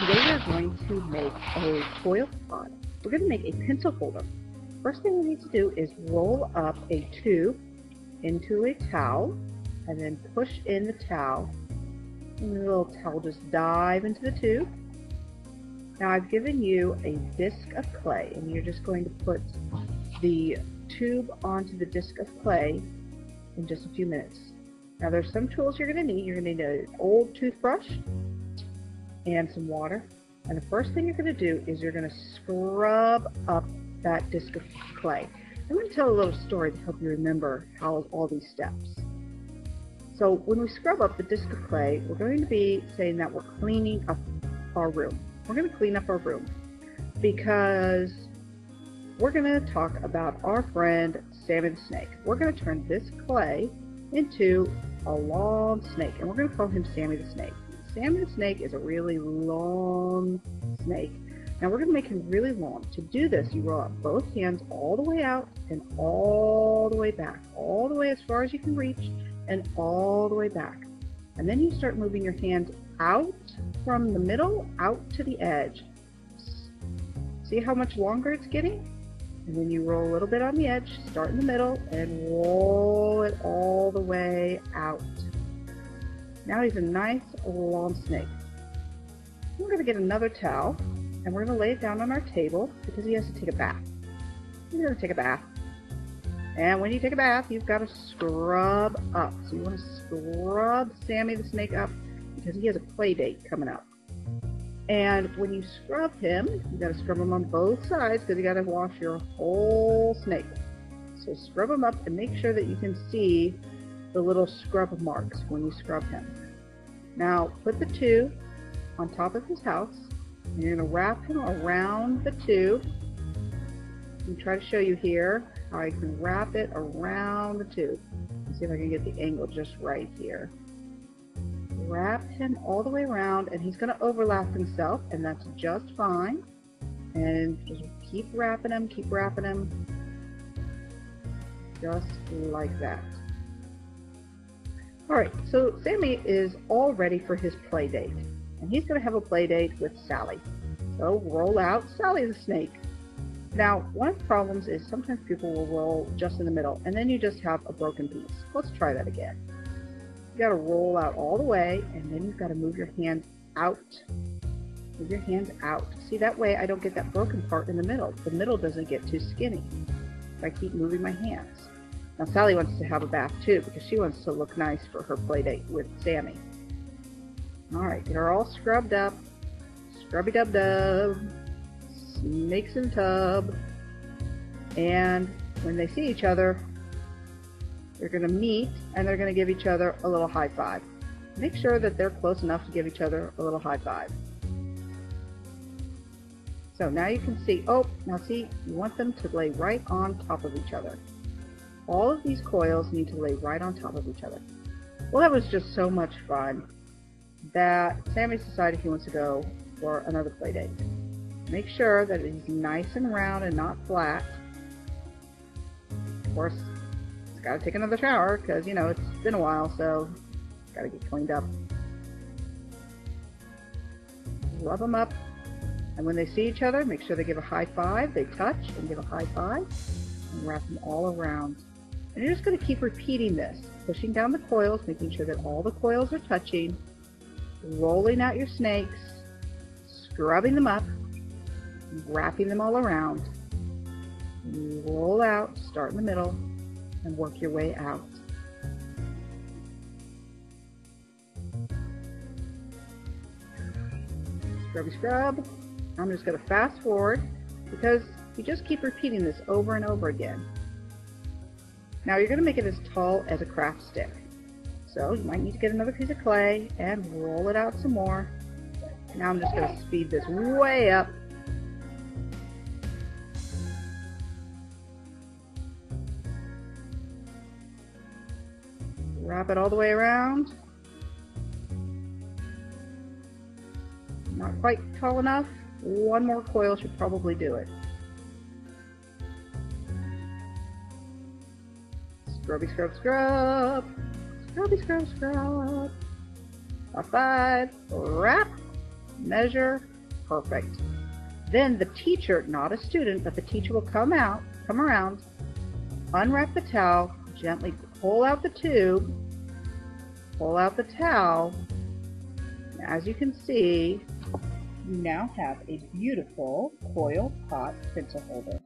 Today we're going to make a coil pot. We're going to make a pencil holder. First thing we need to do is roll up a tube into a towel and then push in the towel. And the little towel just dive into the tube. Now I've given you a disc of clay and you're just going to put the tube onto the disc of clay in just a few minutes. Now there's some tools you're going to need. You're going to need an old toothbrush and some water. And the first thing you're going to do is you're going to scrub up that disc of clay. I'm going to tell a little story to help you remember how all these steps. So when we scrub up the disc of clay, we're going to be saying that we're cleaning up our room. We're going to clean up our room because we're going to talk about our friend Sammy the Snake. We're going to turn this clay into a long snake, and we're going to call him Sammy the Snake. The Snake is a really long snake. Now we're going to make him really long. To do this, you roll out both hands all the way out and all the way back, all the way as far as you can reach and all the way back. And then you start moving your hands out from the middle out to the edge. See how much longer it's getting? And then you roll a little bit on the edge, start in the middle, and roll it all the way out. Now he's a nice long snake. We're going to get another towel, and we're going to lay it down on our table because he has to take a bath. He's going to take a bath. And when you take a bath, you've got to scrub up. So you want to scrub Sammy the snake up because he has a play date coming up. And when you scrub him, you got to scrub him on both sides because you got to wash your whole snake. So scrub him up and make sure that you can see the little scrub marks when you scrub him. Now put the tube on top of his house. And you're going to wrap him around the tube. And try to show you here how I can wrap it around the tube. See if I can get the angle just right here wrap him all the way around and he's going to overlap himself and that's just fine. And just keep wrapping him, keep wrapping him. Just like that. Alright, so Sammy is all ready for his play date. And he's going to have a play date with Sally. So roll out Sally the snake. Now, one of the problems is sometimes people will roll just in the middle, and then you just have a broken piece. Let's try that again. You got to roll out all the way, and then you've got to move your hand out. Move your hands out. See, that way I don't get that broken part in the middle. The middle doesn't get too skinny if I keep moving my hands. Now, Sally wants to have a bath too because she wants to look nice for her play date with Sammy. All right, get her all scrubbed up. Scrubby dub dub. Snakes in tub. And when they see each other, they're going to meet and they're going to give each other a little high five. Make sure that they're close enough to give each other a little high five. So now you can see, oh, now see, you want them to lay right on top of each other. All of these coils need to lay right on top of each other. Well, that was just so much fun that Sammy's decided he wants to go for another play date. Make sure that it's nice and round and not flat. Of course, it's gotta take another shower because, you know, it's been a while, so gotta get cleaned up. Rub them up. And when they see each other, make sure they give a high five. They touch and give a high five and wrap them all around. And you're just going to keep repeating this, pushing down the coils, making sure that all the coils are touching, rolling out your snakes, scrubbing them up, wrapping them all around. You roll out, start in the middle, and work your way out. Scrubby scrub. I'm just going to fast forward because you just keep repeating this over and over again. Now you're going to make it as tall as a craft stick. So you might need to get another piece of clay and roll it out some more. Now I'm just going to speed this way up Wrap it all the way around. Not quite tall enough. One more coil should probably do it. Scrubby scrub scrub. Scrubby scrub scrub. High five. Wrap. measure, perfect. Then the teacher, not a student, but the teacher will come out, come around, unwrap the towel, gently pull out the tube, pull out the towel. As you can see, you now have a beautiful coil pot pencil holder.